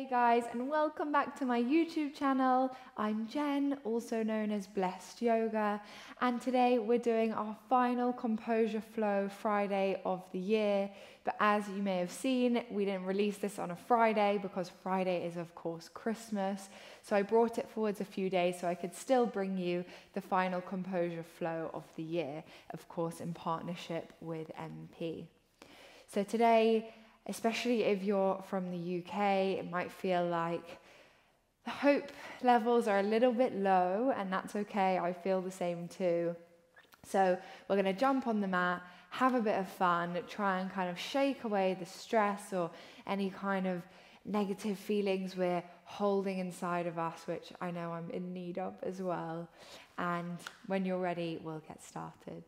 Hey guys, and welcome back to my YouTube channel. I'm Jen, also known as Blessed Yoga, and today we're doing our final Composure Flow Friday of the year. But as you may have seen, we didn't release this on a Friday because Friday is, of course, Christmas. So I brought it forwards a few days so I could still bring you the final Composure Flow of the year, of course, in partnership with MP. So today, especially if you're from the UK, it might feel like the hope levels are a little bit low, and that's okay. I feel the same too. So, we're going to jump on the mat, have a bit of fun, try and kind of shake away the stress or any kind of negative feelings we're holding inside of us, which I know I'm in need of as well. And when you're ready, we'll get started.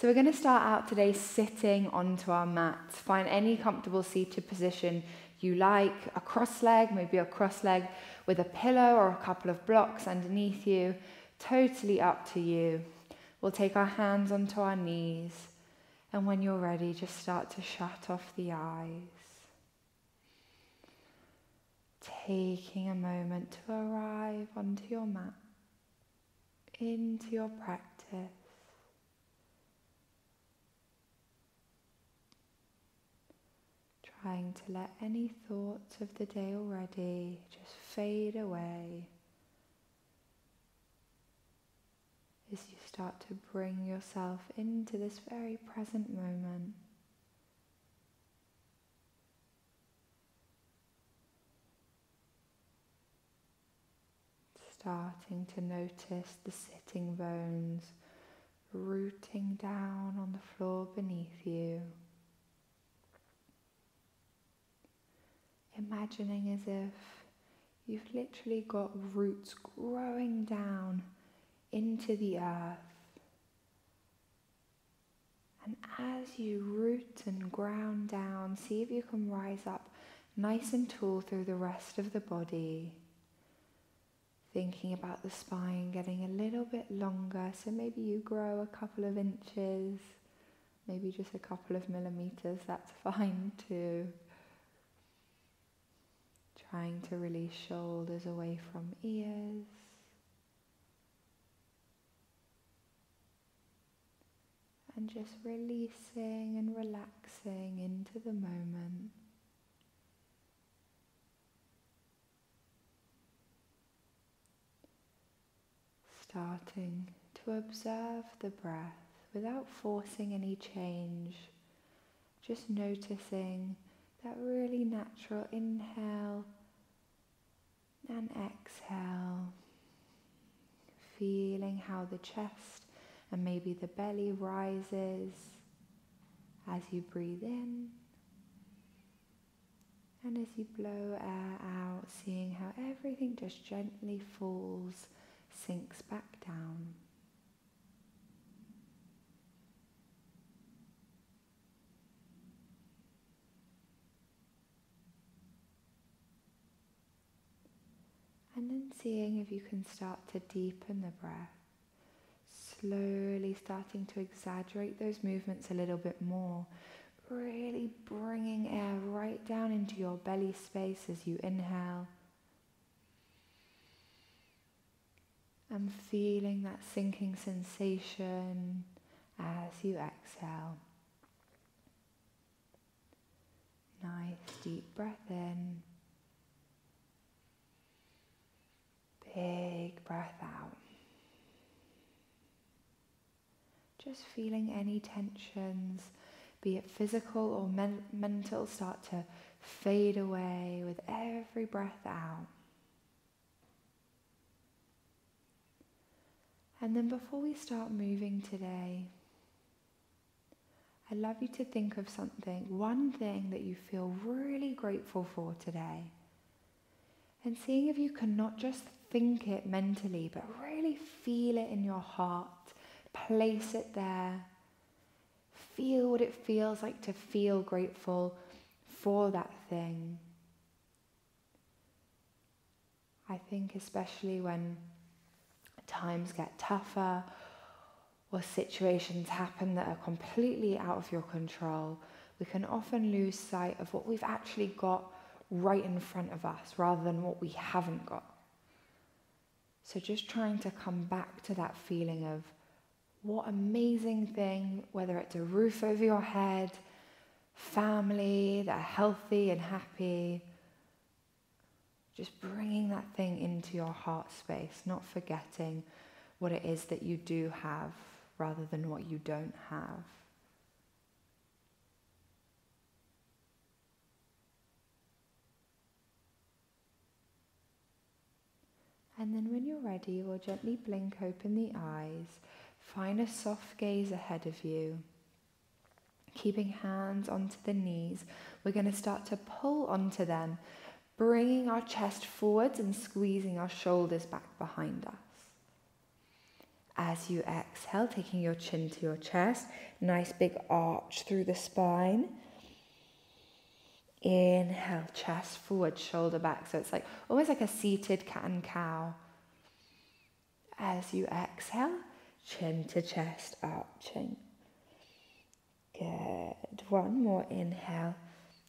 So we're going to start out today sitting onto our mats. Find any comfortable seated position you like, a cross leg, maybe a cross leg with a pillow or a couple of blocks underneath you. Totally up to you. We'll take our hands onto our knees, and when you're ready, just start to shut off the eyes. Taking a moment to arrive onto your mat, into your practice. Trying to let any thoughts of the day already just fade away as you start to bring yourself into this very present moment. Starting to notice the sitting bones rooting down on the floor beneath you. Imagining as if you've literally got roots growing down into the earth. And as you root and ground down, see if you can rise up nice and tall through the rest of the body. Thinking about the spine getting a little bit longer, so maybe you grow a couple of inches, maybe just a couple of millimeters, that's fine too. Trying to release shoulders away from ears. And just releasing and relaxing into the moment. Starting to observe the breath without forcing any change, just noticing that really natural inhale and exhale, feeling how the chest and maybe the belly rises as you breathe in. And as you blow air out, seeing how everything just gently falls, sinks back down. And then seeing if you can start to deepen the breath. Slowly starting to exaggerate those movements a little bit more. Really bringing air right down into your belly space as you inhale. And feeling that sinking sensation as you exhale. Nice deep breath in. Big breath out. Just feeling any tensions, be it physical or men- mental, start to fade away with every breath out. And then before we start moving today, I'd love you to think of something, one thing that you feel really grateful for today. And seeing if you can not just think it mentally, but really feel it in your heart. Place it there. feel what it feels like to feel grateful for that thing. I think, especially when times get tougher or situations happen that are completely out of your control, we can often lose sight of what we've actually got right in front of us rather than what we haven't got. So, just trying to come back to that feeling of what amazing thing, whether it's a roof over your head, family that are healthy and happy, just bringing that thing into your heart space, not forgetting what it is that you do have rather than what you don't have. And then when you're ready, we'll gently blink open the eyes. Find a soft gaze ahead of you. Keeping hands onto the knees, we're going to start to pull onto them, bringing our chest forwards and squeezing our shoulders back behind us. As you exhale, taking your chin to your chest, nice big arch through the spine. Inhale, chest forward, shoulder back. So it's like almost like a seated cat and cow. As you exhale, chin to chest, arching. Good. One more inhale,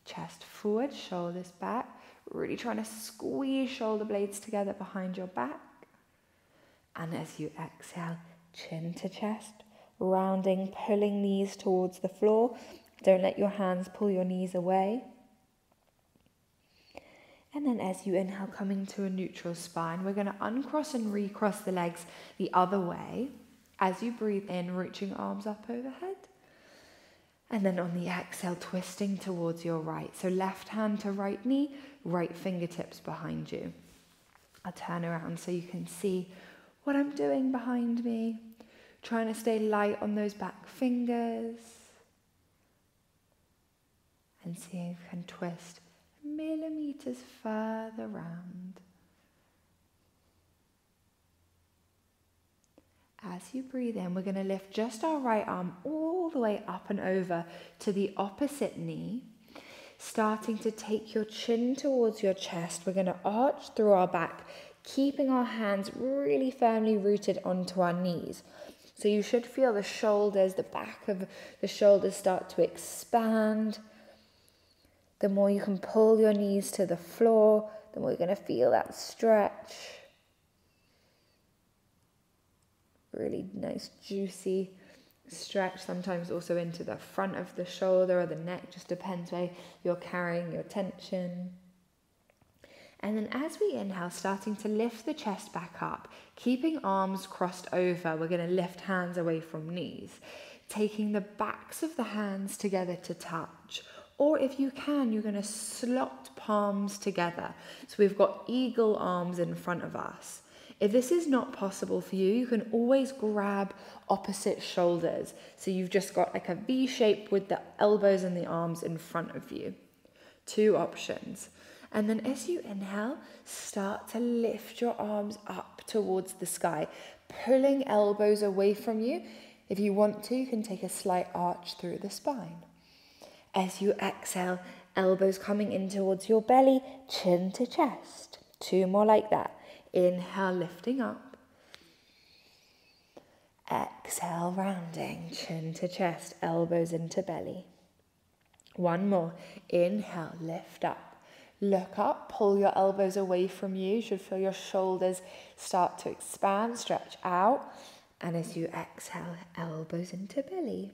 chest forward, shoulders back. Really trying to squeeze shoulder blades together behind your back. And as you exhale, chin to chest, rounding, pulling knees towards the floor. Don't let your hands pull your knees away. And then as you inhale, coming to a neutral spine, we're going to uncross and recross the legs the other way. As you breathe in, reaching arms up overhead. And then on the exhale, twisting towards your right. So left hand to right knee, right fingertips behind you. I'll turn around so you can see what I'm doing behind me. Trying to stay light on those back fingers. And see if you can twist millimeters further round. As you breathe in, we're going to lift just our right arm all the way up and over to the opposite knee. Starting to take your chin towards your chest, we're going to arch through our back, keeping our hands really firmly rooted onto our knees. So you should feel the shoulders, the back of the shoulders start to expand the more you can pull your knees to the floor, the more you're going to feel that stretch. Really nice, juicy stretch, sometimes also into the front of the shoulder or the neck, just depends where you're carrying your tension. And then as we inhale, starting to lift the chest back up, keeping arms crossed over, we're going to lift hands away from knees, taking the backs of the hands together to touch or if you can, you're going to slot palms together. So we've got eagle arms in front of us. If this is not possible for you, you can always grab opposite shoulders. So you've just got like a V shape with the elbows and the arms in front of you. Two options. And then as you inhale, start to lift your arms up towards the sky, pulling elbows away from you. If you want to, you can take a slight arch through the spine. As you exhale, elbows coming in towards your belly, chin to chest. Two more like that. Inhale, lifting up. Exhale, rounding, chin to chest, elbows into belly. One more. Inhale, lift up. Look up, pull your elbows away from you. You should feel your shoulders start to expand, stretch out. And as you exhale, elbows into belly.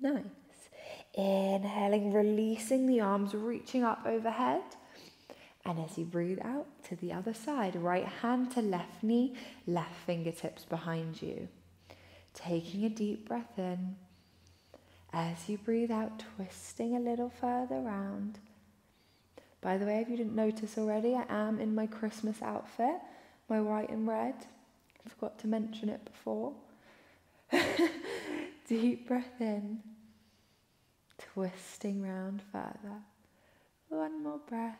Nice. Inhaling, releasing the arms, reaching up overhead. And as you breathe out to the other side, right hand to left knee, left fingertips behind you. Taking a deep breath in. As you breathe out, twisting a little further round. By the way, if you didn't notice already, I am in my Christmas outfit, my white and red. I forgot to mention it before. deep breath in twisting round further. One more breath.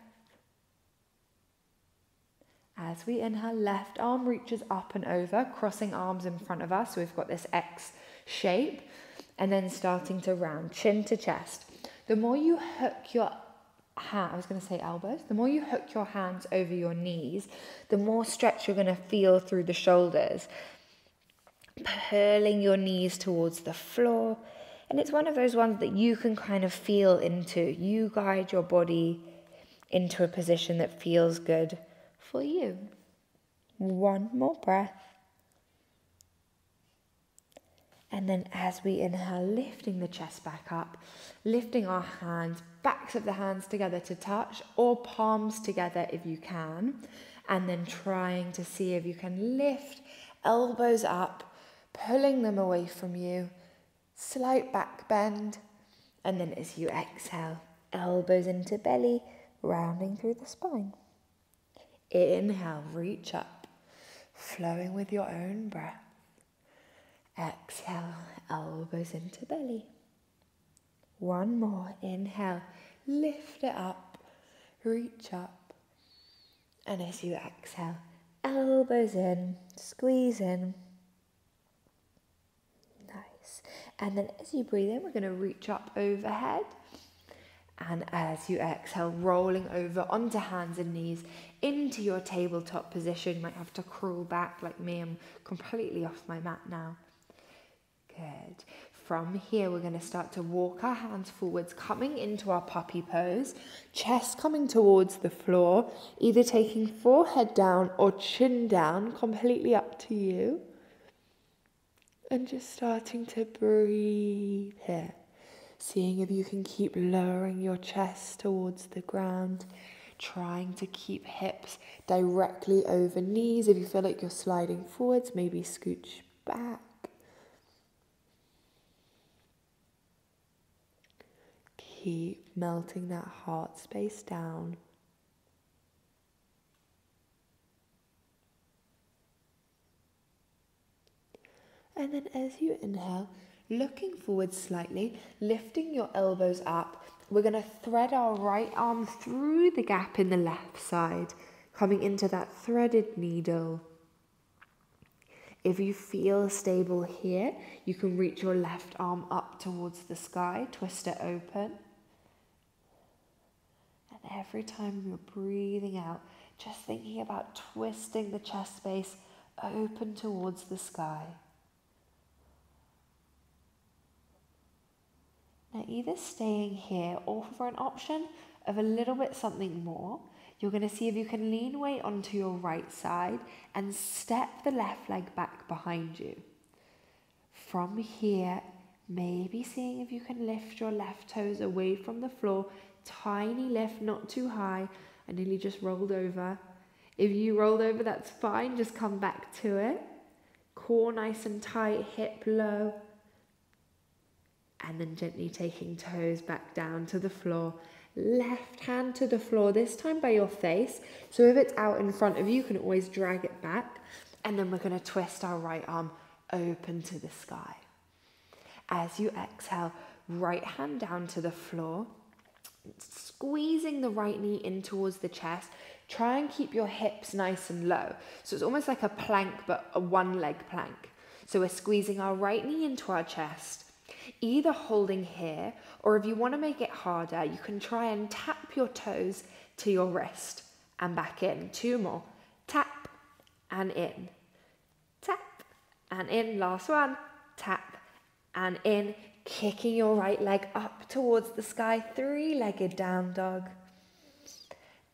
As we inhale, left arm reaches up and over, crossing arms in front of us. So we've got this X shape. and then starting to round, chin to chest. The more you hook your hand, I was going to say elbows, the more you hook your hands over your knees, the more stretch you're going to feel through the shoulders. Pulling your knees towards the floor. And it's one of those ones that you can kind of feel into. You guide your body into a position that feels good for you. One more breath. And then as we inhale, lifting the chest back up, lifting our hands, backs of the hands together to touch, or palms together if you can. And then trying to see if you can lift elbows up, pulling them away from you, slight back bend. And then as you exhale, elbows into belly, rounding through the spine. Inhale, reach up, flowing with your own breath. Exhale, elbows into belly. One more. Inhale, lift it up, reach up. And as you exhale, elbows in, squeeze in. And then as you breathe in, we're going to reach up overhead. And as you exhale, rolling over onto hands and knees into your tabletop position. You might have to crawl back like me. I'm completely off my mat now. Good. From here, we're going to start to walk our hands forwards, coming into our puppy pose, chest coming towards the floor, either taking forehead down or chin down, completely up to you. And just starting to breathe here. Seeing if you can keep lowering your chest towards the ground, trying to keep hips directly over knees. If you feel like you're sliding forwards, maybe scooch back. keep melting that heart space down. And then as you inhale, looking forward slightly, lifting your elbows up, we're going to thread our right arm through the gap in the left side, coming into that threaded needle. If you feel stable here, you can reach your left arm up towards the sky, twist it open And every time you're breathing out, just thinking about twisting the chest space open towards the sky. Now, either staying here or for an option of a little bit something more, you're going to see if you can lean weight onto your right side and step the left leg back behind you. From here, maybe seeing if you can lift your left toes away from the floor tiny lift, not too high. I nearly just rolled over. If you rolled over, that's fine. Just come back to it. Core nice and tight, hip low. And then gently taking toes back down to the floor. Left hand to the floor, this time by your face. So if it's out in front of you, you can always drag it back. And then we're going to twist our right arm open to the sky. As you exhale, right hand down to the floor squeezing the right knee in towards the chest. Try and keep your hips nice and low. So it's almost like a plank, but a one leg plank. So we're squeezing our right knee into our chest, either holding here, or if you want to make it harder, you can try and tap your toes to your wrist and back in. Two more. Tap and in. Tap and in. Last one. Tap and in kicking your right leg up towards the sky, three legged down dog.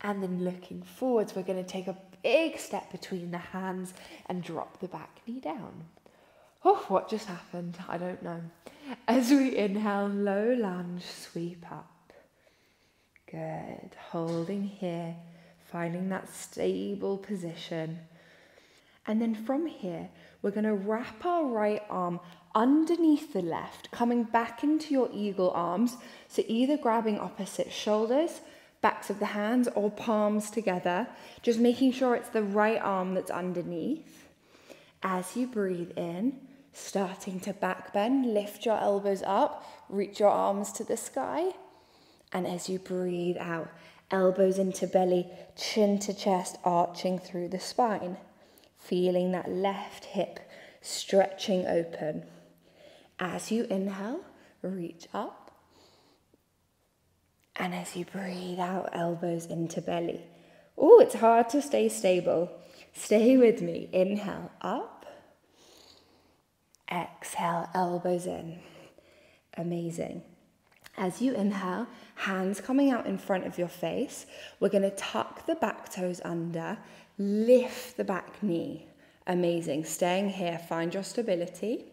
And then looking forwards, we're going to take a big step between the hands and drop the back knee down. Oh, what just happened? I don't know. As we inhale, low lunge, sweep up. Good. Holding here, finding that stable position. And then from here, we're going to wrap our right arm underneath the left, coming back into your eagle arms. So either grabbing opposite shoulders, backs of the hands, or palms together, just making sure it's the right arm that's underneath. As you breathe in, starting to back bend, lift your elbows up, reach your arms to the sky. And as you breathe out, elbows into belly, chin to chest, arching through the spine. Feeling that left hip stretching open. As you inhale, reach up. And as you breathe out, elbows into belly. Oh, it's hard to stay stable. Stay with me. Inhale, up. Exhale, elbows in. Amazing. As you inhale, hands coming out in front of your face, we're going to tuck the back toes under, lift the back knee. Amazing. Staying here, find your stability.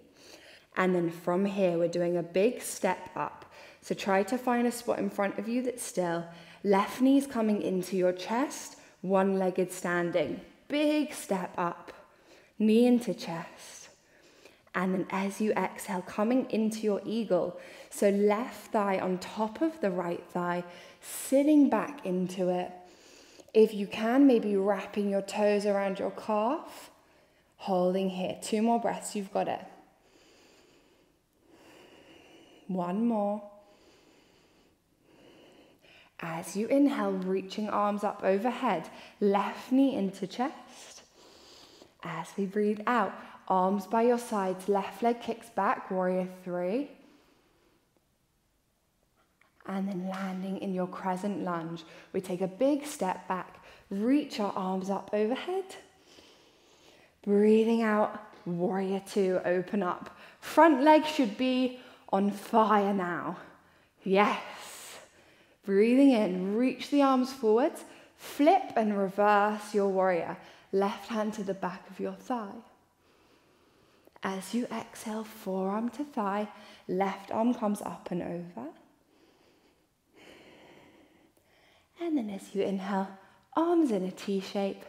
And then from here, we're doing a big step up. So try to find a spot in front of you that's still. Left knee's coming into your chest, one legged standing. Big step up, knee into chest. And then as you exhale, coming into your eagle. So left thigh on top of the right thigh, sitting back into it. If you can, maybe wrapping your toes around your calf, holding here. Two more breaths, you've got it. One more. As you inhale, reaching arms up overhead, left knee into chest. As we breathe out, arms by your sides, left leg kicks back, warrior three. And then landing in your crescent lunge, we take a big step back, reach our arms up overhead. Breathing out, warrior two, open up. Front leg should be on fire now. Yes. Breathing in, reach the arms forwards, flip and reverse your warrior. Left hand to the back of your thigh. As you exhale, forearm to thigh, left arm comes up and over. And then as you inhale, arms in a T shape,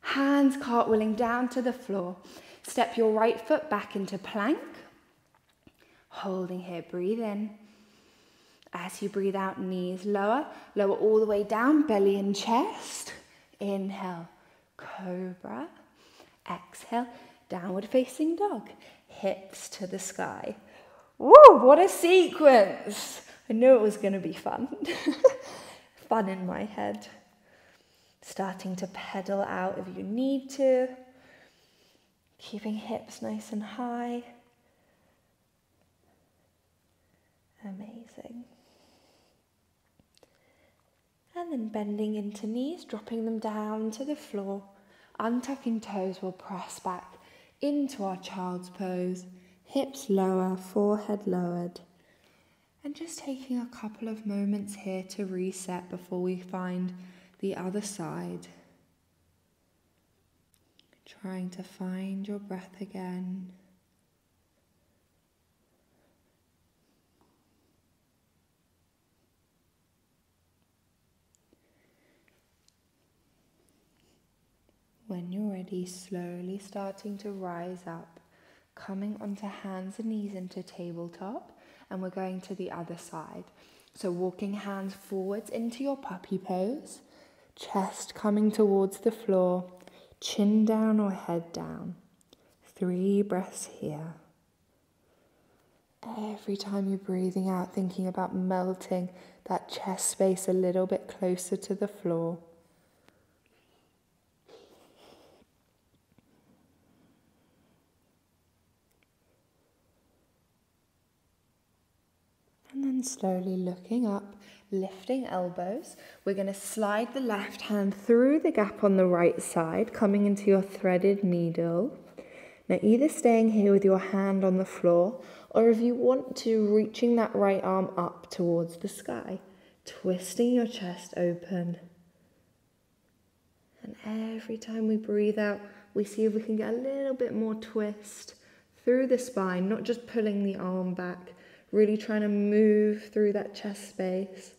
hands cartwheeling down to the floor. Step your right foot back into plank. Holding here, breathe in. As you breathe out, knees lower, lower all the way down, belly and chest. Inhale, cobra. Exhale, downward facing dog. Hips to the sky. Whoa, what a sequence! I knew it was going to be fun. fun in my head. Starting to pedal out if you need to. Keeping hips nice and high. Amazing. And then bending into knees, dropping them down to the floor. Untucking toes will press back into our child's pose. Hips lower, forehead lowered. And just taking a couple of moments here to reset before we find the other side. Trying to find your breath again. When you're ready, slowly starting to rise up, coming onto hands and knees into tabletop, and we're going to the other side. So, walking hands forwards into your puppy pose, chest coming towards the floor, chin down or head down. Three breaths here. Every time you're breathing out, thinking about melting that chest space a little bit closer to the floor. Slowly looking up, lifting elbows. We're going to slide the left hand through the gap on the right side, coming into your threaded needle. Now, either staying here with your hand on the floor, or if you want to, reaching that right arm up towards the sky, twisting your chest open. And every time we breathe out, we see if we can get a little bit more twist through the spine, not just pulling the arm back, really trying to move through that chest space.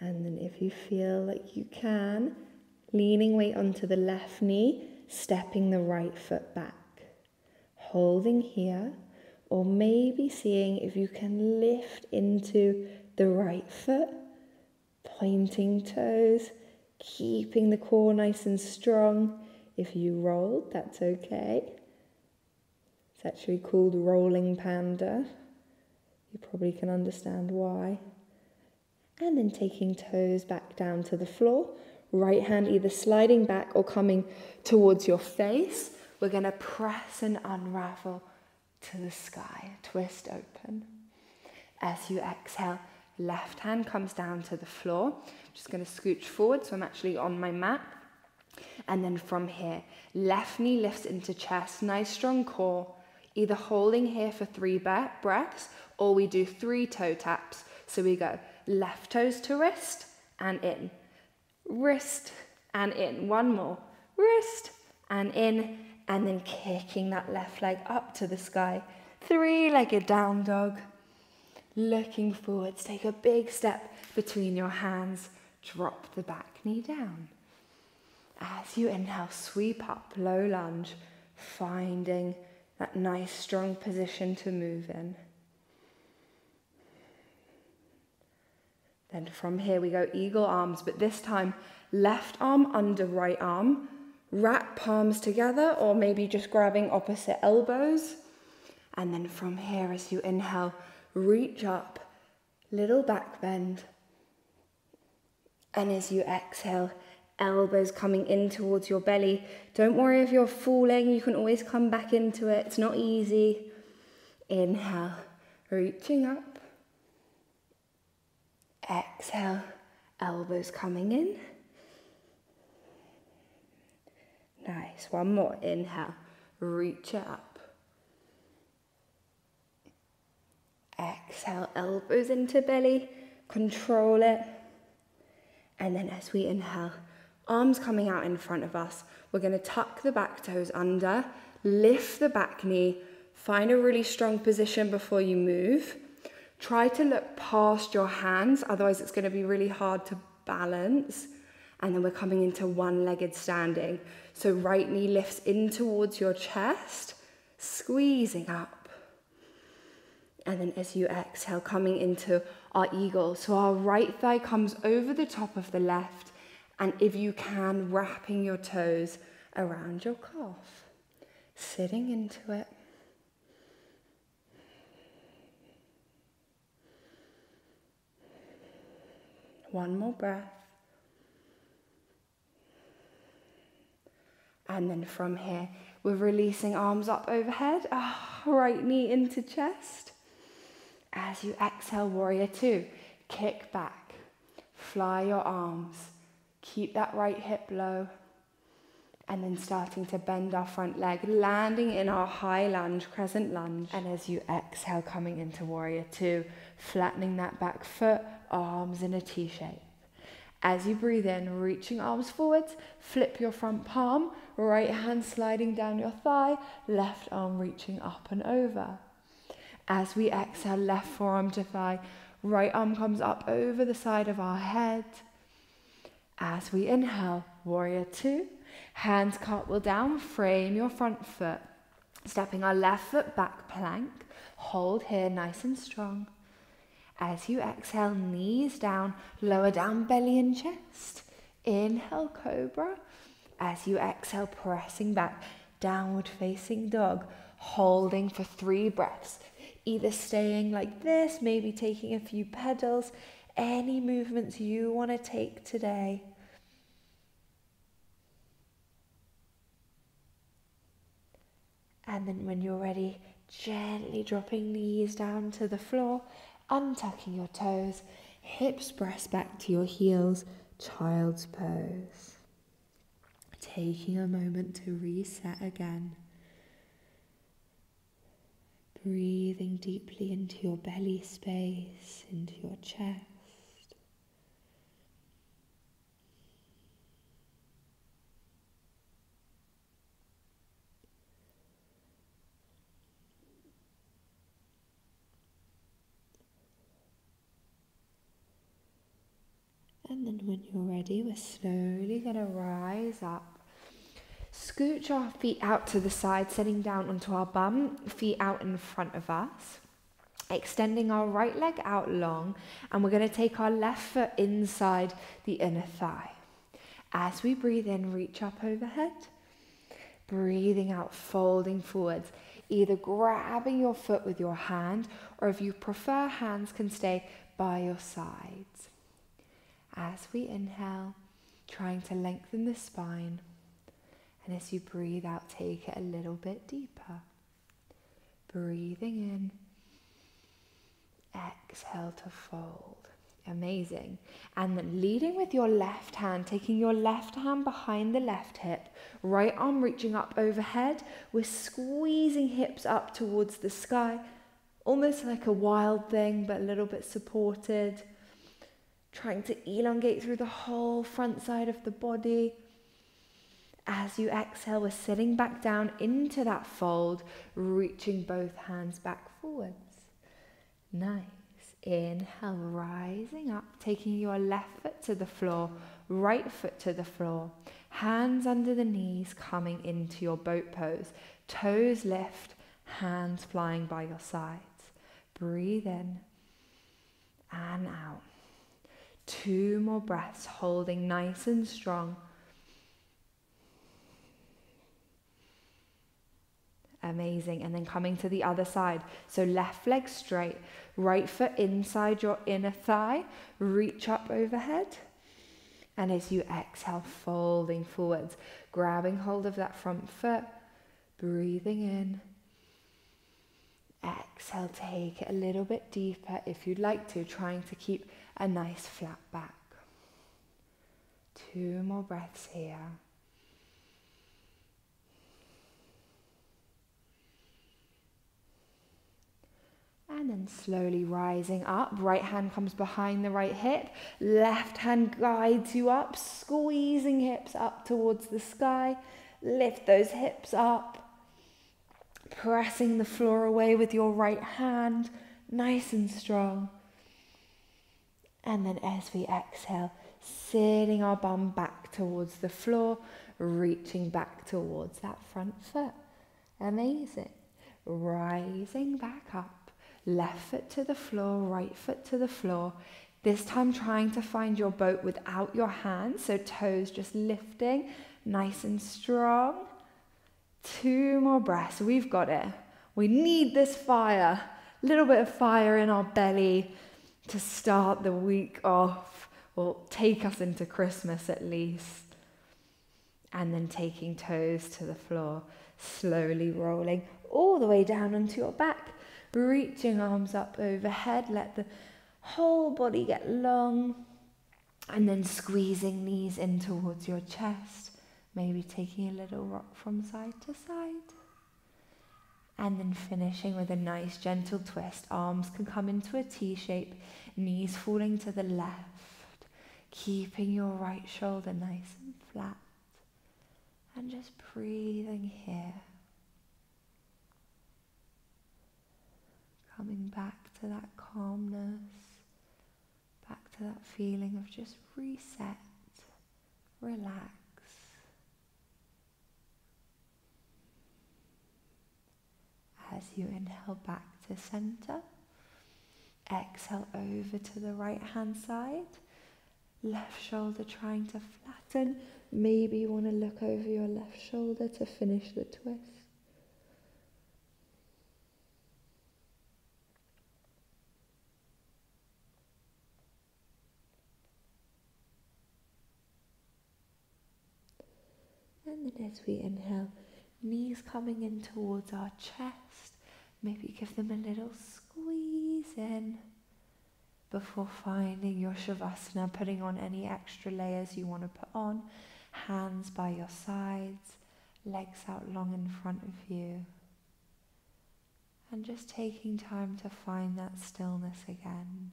And then, if you feel like you can, leaning weight onto the left knee, stepping the right foot back, holding here, or maybe seeing if you can lift into the right foot, pointing toes, keeping the core nice and strong. If you rolled, that's okay. It's actually called rolling panda. You probably can understand why. And then taking toes back down to the floor. Right hand either sliding back or coming towards your face. we're going to press and unravel to the sky, twist open. As you exhale, left hand comes down to the floor. I'm just going to scooch forward so I'm actually on my mat. And then from here, left knee lifts into chest, nice strong core, either holding here for three breaths or we do three toe taps. So we go left toes to wrist and in, wrist and in. One more, wrist and in, and then kicking that left leg up to the sky. Three legged down dog. Looking forwards, take a big step between your hands, drop the back knee down. As you inhale, sweep up, low lunge, finding that nice strong position to move in. Then from here we go eagle arms, but this time left arm under right arm, wrap palms together or maybe just grabbing opposite elbows. And then from here as you inhale, reach up, little back bend. And as you exhale, elbows coming in towards your belly. Don't worry if you're falling, you can always come back into it. It's not easy. Inhale, reaching up. Exhale, elbows coming in. Nice. One more. Inhale, reach it up. Exhale, elbows into belly. Control it. And then as we inhale, arms coming out in front of us, we're going to tuck the back toes under, lift the back knee, find a really strong position before you move. Try to look past your hands, otherwise, it's going to be really hard to balance. And then we're coming into one legged standing. So, right knee lifts in towards your chest, squeezing up. And then, as you exhale, coming into our eagle. So, our right thigh comes over the top of the left. And if you can, wrapping your toes around your calf, sitting into it. One more breath. And then from here, we're releasing arms up overhead, oh, right knee into chest. As you exhale, warrior two, kick back, fly your arms, keep that right hip low, and then starting to bend our front leg, landing in our high lunge, crescent lunge. And as you exhale, coming into warrior two, flattening that back foot, arms in a T shape. As you breathe in, reaching arms forwards, flip your front palm, right hand sliding down your thigh, left arm reaching up and over. As we exhale, left forearm to thigh, right arm comes up over the side of our head. As we inhale, warrior two, hands cartwheel down, frame your front foot, stepping our left foot back plank, hold here nice and strong. As you exhale, knees down, lower down belly and chest. Inhale, cobra. As you exhale, pressing back, downward facing dog, holding for three breaths. Either staying like this, maybe taking a few pedals, any movements you want to take today. And then when you're ready, gently dropping knees down to the floor untucking your toes, hips press back to your heels, child's pose. Taking a moment to reset again. Breathing deeply into your belly space, into your chest. And then when you're ready, we're slowly going to rise up. Scooch our feet out to the side, sitting down onto our bum, feet out in front of us. Extending our right leg out long, and we're going to take our left foot inside the inner thigh. As we breathe in, reach up overhead. Breathing out, folding forwards, either grabbing your foot with your hand, or if you prefer, hands can stay by your sides as we inhale, trying to lengthen the spine. And as you breathe out, take it a little bit deeper. Breathing in, exhale to fold. Amazing. And then leading with your left hand, taking your left hand behind the left hip, right arm reaching up overhead. We're squeezing hips up towards the sky, almost like a wild thing, but a little bit supported. Trying to elongate through the whole front side of the body. As you exhale, we're sitting back down into that fold, reaching both hands back forwards. Nice. Inhale, rising up, taking your left foot to the floor, right foot to the floor, hands under the knees, coming into your boat pose. Toes lift, hands flying by your sides. Breathe in and out. Two more breaths, holding nice and strong. Amazing. And then coming to the other side. So left leg straight, right foot inside your inner thigh, reach up overhead. And as you exhale, folding forwards, grabbing hold of that front foot, breathing in. Exhale, take it a little bit deeper if you'd like to, trying to keep a nice flat back. Two more breaths here. And then slowly rising up. Right hand comes behind the right hip. Left hand guides you up, squeezing hips up towards the sky. Lift those hips up. Pressing the floor away with your right hand, nice and strong. And then as we exhale, sitting our bum back towards the floor, reaching back towards that front foot. Amazing. Rising back up left foot to the floor, right foot to the floor. This time trying to find your boat without your hands, so toes just lifting, nice and strong. Two more breaths, we've got it. We need this fire, a little bit of fire in our belly to start the week off, or take us into Christmas at least. And then taking toes to the floor, slowly rolling all the way down onto your back reaching arms up overhead. Let the whole body get long. And then squeezing knees in towards your chest. Maybe taking a little rock from side to side. And then finishing with a nice gentle twist. Arms can come into a T shape, knees falling to the left. Keeping your right shoulder nice and flat. And just breathing here. coming back to that calmness, back to that feeling of just reset, relax. As you inhale back to center, exhale over to the right hand side, left shoulder trying to flatten. Maybe you want to look over your left shoulder to finish the twist. And then as we inhale, knees coming in towards our chest. Maybe give them a little squeeze in before finding your Shavasana, putting on any extra layers you want to put on. Hands by your sides, legs out long in front of you. And just taking time to find that stillness again.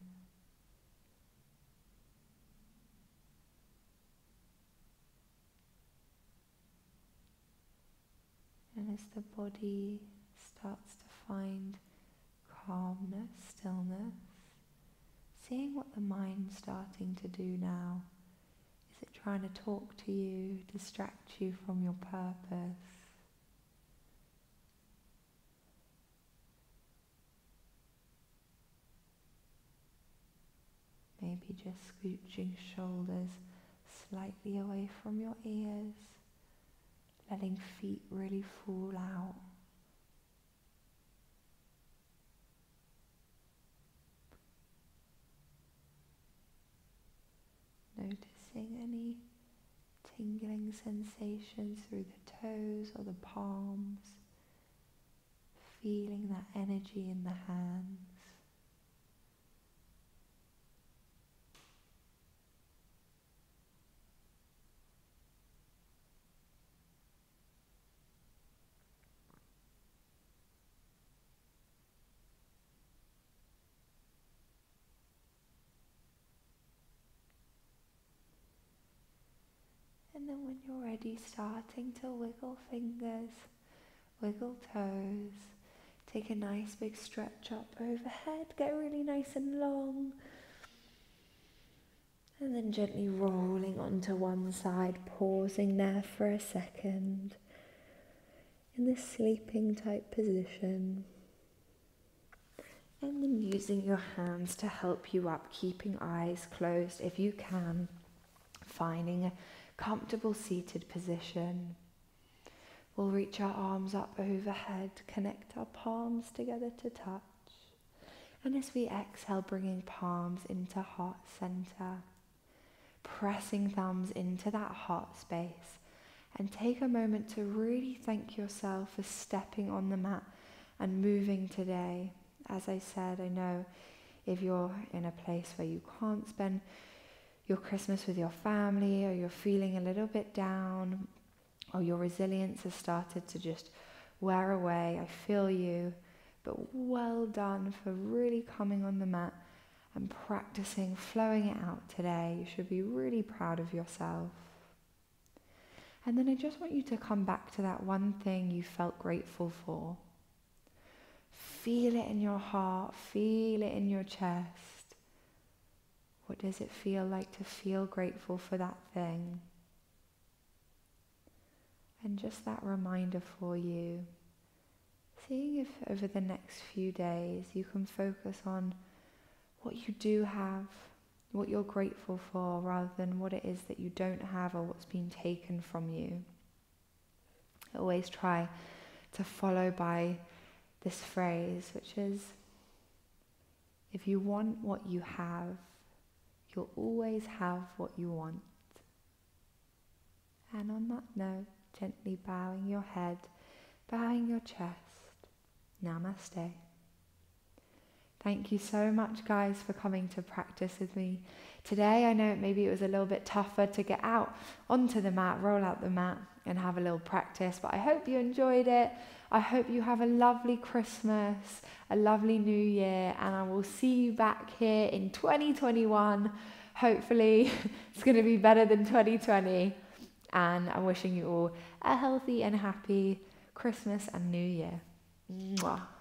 And as the body starts to find calmness, stillness, seeing what the mind's starting to do now. Is it trying to talk to you, distract you from your purpose? Maybe just scooching shoulders slightly away from your ears letting feet really fall out. Noticing any tingling sensations through the toes or the palms, feeling that energy in the hands. When you're ready, starting to wiggle fingers, wiggle toes. Take a nice big stretch up overhead, get really nice and long. And then gently rolling onto one side, pausing there for a second in this sleeping type position. And then using your hands to help you up, keeping eyes closed if you can, finding a comfortable seated position. We'll reach our arms up overhead, connect our palms together to touch. And as we exhale, bringing palms into heart center, pressing thumbs into that heart space. And take a moment to really thank yourself for stepping on the mat and moving today. As I said, I know if you're in a place where you can't spend your Christmas with your family, or you're feeling a little bit down, or your resilience has started to just wear away, I feel you. But well done for really coming on the mat and practicing flowing it out today. You should be really proud of yourself. And then I just want you to come back to that one thing you felt grateful for. Feel it in your heart, feel it in your chest. What does it feel like to feel grateful for that thing? And just that reminder for you, seeing if over the next few days you can focus on what you do have, what you're grateful for, rather than what it is that you don't have or what's been taken from you. always try to follow by this phrase, which is if you want what you have, You'll always have what you want. And on that note, gently bowing your head, bowing your chest. Namaste. Thank you so much, guys, for coming to practice with me today. I know maybe it was a little bit tougher to get out onto the mat, roll out the mat, and have a little practice, but I hope you enjoyed it. I hope you have a lovely Christmas, a lovely New Year, and I will see you back here in 2021. Hopefully, it's going to be better than 2020. And I'm wishing you all a healthy and happy Christmas and New Year. Mwah.